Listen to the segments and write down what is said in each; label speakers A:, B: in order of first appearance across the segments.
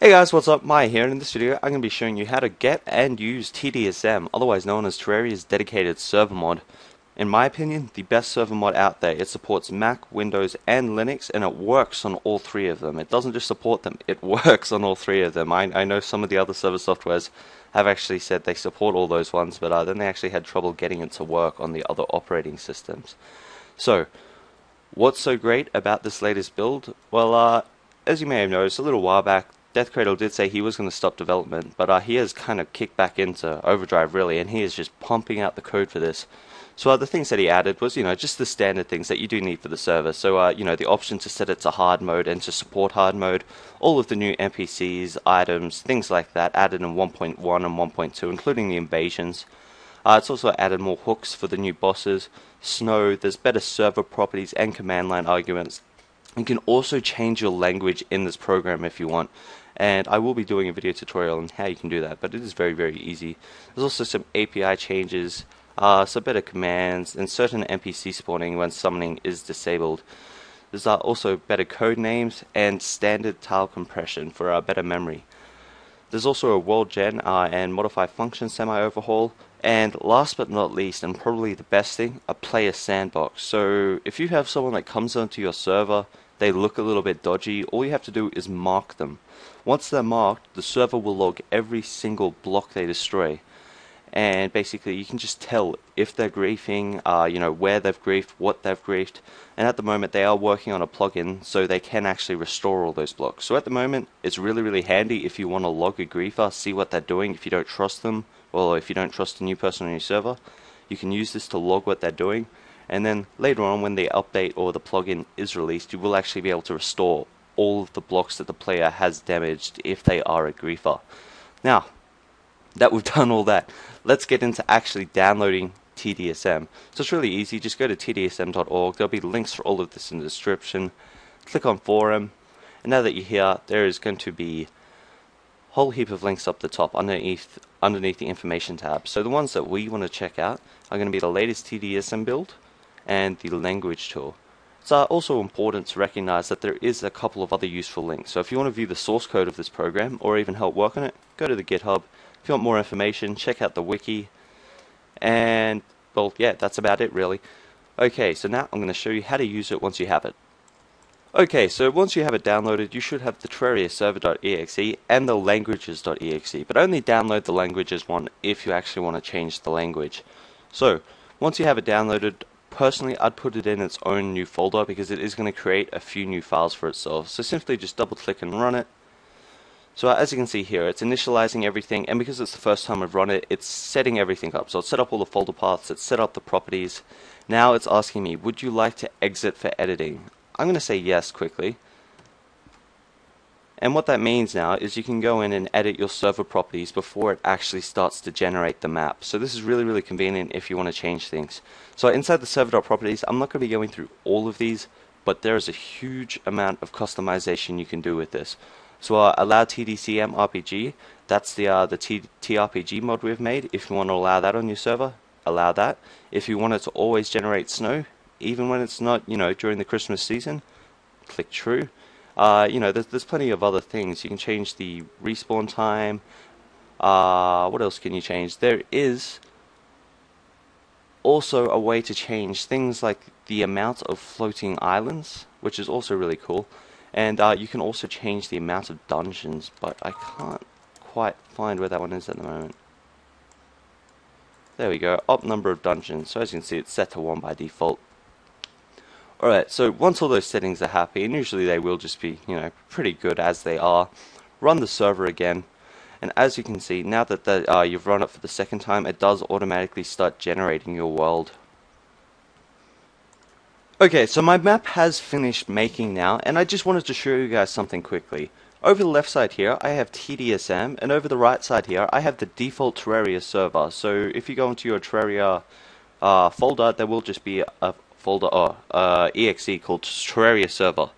A: Hey guys, what's up? Maya here, and in this video I'm going to be showing you how to get and use TDSM, otherwise known as Terraria's dedicated server mod. In my opinion, the best server mod out there. It supports Mac, Windows, and Linux, and it works on all three of them. It doesn't just support them, it works on all three of them. I, I know some of the other server softwares have actually said they support all those ones, but uh, then they actually had trouble getting it to work on the other operating systems. So, what's so great about this latest build? Well, uh, as you may have noticed, a little while back, Death Cradle did say he was going to stop development, but uh, he has kind of kicked back into overdrive really, and he is just pumping out the code for this. So uh, the things that he added was, you know, just the standard things that you do need for the server. So, uh, you know, the option to set it to hard mode and to support hard mode, all of the new NPCs, items, things like that added in 1.1 and 1.2, including the invasions. Uh, it's also added more hooks for the new bosses, snow, there's better server properties and command line arguments. You can also change your language in this program if you want and I will be doing a video tutorial on how you can do that but it is very very easy. There's also some API changes uh, some better commands and certain NPC spawning when summoning is disabled. There's uh, also better code names and standard tile compression for uh, better memory. There's also a world gen uh, and modify function semi overhaul and last but not least, and probably the best thing, a player sandbox. So if you have someone that comes onto your server, they look a little bit dodgy, all you have to do is mark them. Once they're marked, the server will log every single block they destroy. And basically, you can just tell if they're griefing, uh, you know, where they've griefed, what they've griefed. And at the moment, they are working on a plugin so they can actually restore all those blocks. So at the moment, it's really, really handy if you want to log a griefer, see what they're doing, if you don't trust them, or if you don't trust a new person on your server. You can use this to log what they're doing. And then later on, when the update or the plugin is released, you will actually be able to restore all of the blocks that the player has damaged if they are a griefer. Now, that we've done all that, let's get into actually downloading TDSM. So it's really easy, just go to tdsm.org, there'll be links for all of this in the description, click on forum, and now that you're here, there is going to be a whole heap of links up the top underneath underneath the information tab. So the ones that we want to check out are going to be the latest TDSM build and the language tool. It's also important to recognize that there is a couple of other useful links. So if you want to view the source code of this program or even help work on it, go to the GitHub. If you want more information, check out the wiki. And, well, yeah, that's about it really. Okay, so now I'm going to show you how to use it once you have it. Okay, so once you have it downloaded, you should have the Terraria server.exe and the languages.exe, but only download the languages one if you actually want to change the language. So, once you have it downloaded, personally I'd put it in its own new folder because it is going to create a few new files for itself. So simply just double click and run it. So as you can see here, it's initializing everything, and because it's the first time I've run it, it's setting everything up. So it's set up all the folder paths, it's set up the properties. Now it's asking me, would you like to exit for editing? I'm going to say yes quickly. And what that means now is you can go in and edit your server properties before it actually starts to generate the map. So this is really, really convenient if you want to change things. So inside the server.properties, I'm not going to be going through all of these, but there is a huge amount of customization you can do with this. So uh, allow TDCM RPG, that's the, uh, the T TRPG mod we've made. If you want to allow that on your server, allow that. If you want it to always generate snow, even when it's not, you know, during the Christmas season, click true. Uh, you know, there's, there's plenty of other things. You can change the respawn time. Uh, what else can you change? There is also a way to change things like the amount of floating islands, which is also really cool. And uh, you can also change the amount of dungeons, but I can't quite find where that one is at the moment. There we go, up number of dungeons. So as you can see, it's set to 1 by default. Alright, so once all those settings are happy, and usually they will just be, you know, pretty good as they are, run the server again, and as you can see, now that the, uh, you've run it for the second time, it does automatically start generating your world. Okay, so my map has finished making now, and I just wanted to show you guys something quickly. Over the left side here, I have TDSM, and over the right side here, I have the default Terraria server. So if you go into your Terraria uh, folder, there will just be a folder or uh, exe called Terraria server.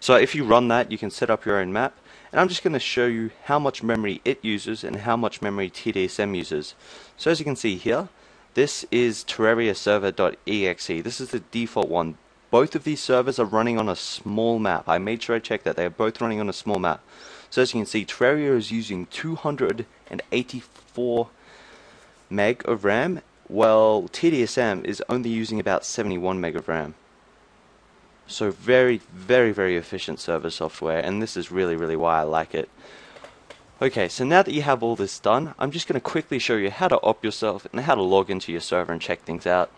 A: So if you run that, you can set up your own map. And I'm just going to show you how much memory it uses and how much memory TDSM uses. So as you can see here, this is Terraria server.exe. This is the default one. Both of these servers are running on a small map. I made sure I checked that. They are both running on a small map. So as you can see, Terraria is using 284 meg of RAM, while TDSM is only using about 71 meg of RAM. So very, very, very efficient server software, and this is really, really why I like it. Okay, so now that you have all this done, I'm just going to quickly show you how to op yourself and how to log into your server and check things out.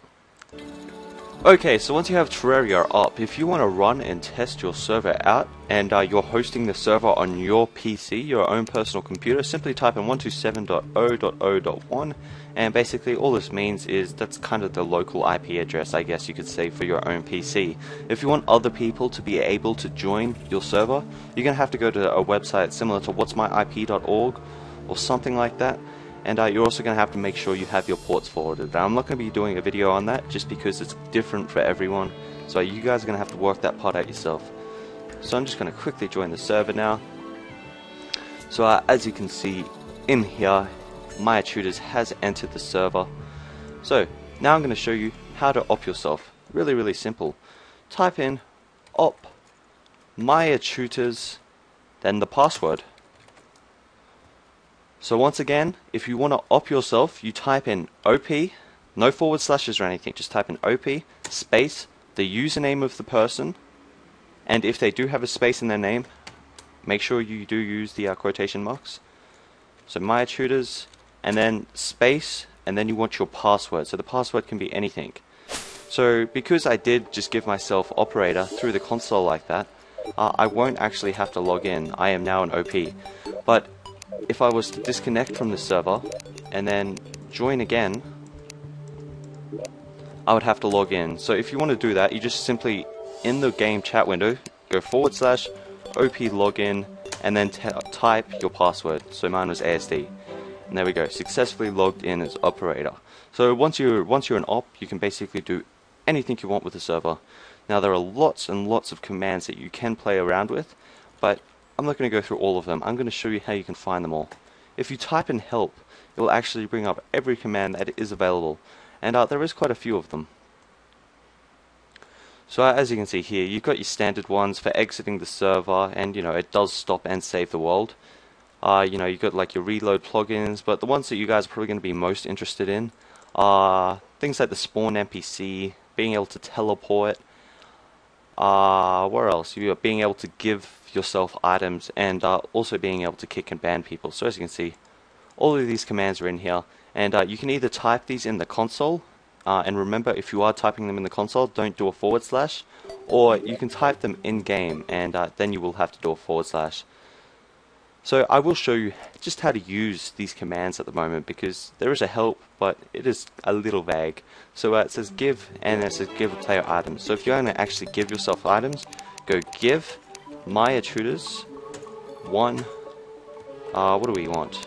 A: Okay, so once you have Terraria up, if you want to run and test your server out, and uh, you're hosting the server on your PC, your own personal computer, simply type in 127.0.0.1, and basically all this means is that's kind of the local IP address, I guess you could say, for your own PC. If you want other people to be able to join your server, you're going to have to go to a website similar to whatsmyip.org, or something like that, and uh, you're also going to have to make sure you have your ports forwarded. I'm not going to be doing a video on that just because it's different for everyone, so you guys are going to have to work that part out yourself. So I'm just going to quickly join the server now. So uh, as you can see in here, Maya Tutors has entered the server. So now I'm going to show you how to op yourself. Really, really simple. Type in op Maya Tutors, then the password. So once again, if you want to op yourself, you type in OP, no forward slashes or anything, just type in OP, space, the username of the person, and if they do have a space in their name, make sure you do use the uh, quotation marks. So Maya Tutors, and then space, and then you want your password. So the password can be anything. So because I did just give myself operator through the console like that, uh, I won't actually have to log in. I am now an OP. But if I was to disconnect from the server and then join again, I would have to log in. So if you want to do that, you just simply, in the game chat window, go forward slash op login and then type your password. So mine was ASD. And there we go, successfully logged in as operator. So once you're, once you're an op, you can basically do anything you want with the server. Now there are lots and lots of commands that you can play around with, but I'm not going to go through all of them. I'm going to show you how you can find them all. If you type in help, it will actually bring up every command that is available, and uh, there is quite a few of them. So uh, as you can see here, you've got your standard ones for exiting the server, and you know it does stop and save the world. Uh, you know you've got like your reload plugins, but the ones that you guys are probably going to be most interested in are things like the spawn NPC, being able to teleport, uh, where else? You are being able to give yourself items and uh, also being able to kick and ban people. So as you can see, all of these commands are in here. And uh, you can either type these in the console, uh, and remember if you are typing them in the console, don't do a forward slash, or you can type them in-game, and uh, then you will have to do a forward slash. So I will show you just how to use these commands at the moment because there is a help but it is a little vague. So uh, it says give and it says give a player items. So if you're going to actually give yourself items, go give Maya Tutors one, uh, what do we want?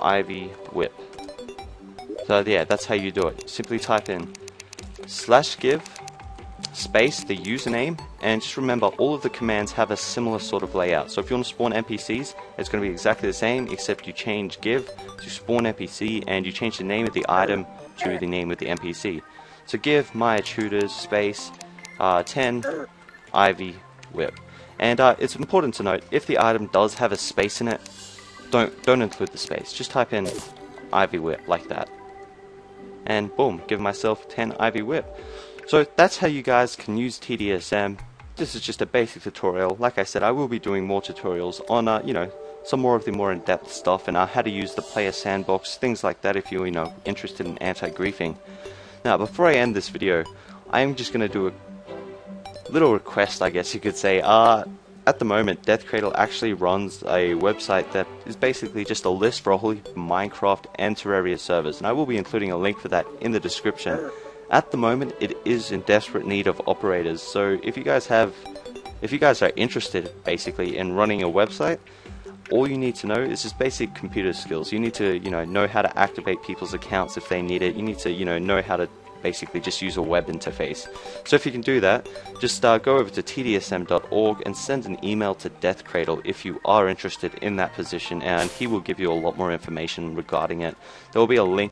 A: Ivy Whip. So yeah, that's how you do it. Simply type in slash give space, the username, and just remember all of the commands have a similar sort of layout. So if you want to spawn NPCs, it's going to be exactly the same, except you change give to spawn NPC, and you change the name of the item to the name of the NPC. So give Maya Tutors space uh, 10 Ivy Whip. And uh, it's important to note, if the item does have a space in it, don't, don't include the space. Just type in Ivy Whip like that. And boom, give myself 10 Ivy Whip. So that's how you guys can use TDSM. This is just a basic tutorial. Like I said, I will be doing more tutorials on, uh, you know, some more of the more in-depth stuff and uh, how to use the player sandbox, things like that if you're, you know, interested in anti-griefing. Now, before I end this video, I am just going to do a little request, I guess you could say. Uh, at the moment, Death Cradle actually runs a website that is basically just a list for all Minecraft and Terraria servers, and I will be including a link for that in the description. At the moment, it is in desperate need of operators. So if you guys have, if you guys are interested, basically, in running a website, all you need to know is just basic computer skills. You need to, you know, know how to activate people's accounts if they need it. You need to, you know, know how to basically just use a web interface. So if you can do that, just uh, go over to tdsm.org and send an email to Death Cradle if you are interested in that position, and he will give you a lot more information regarding it. There will be a link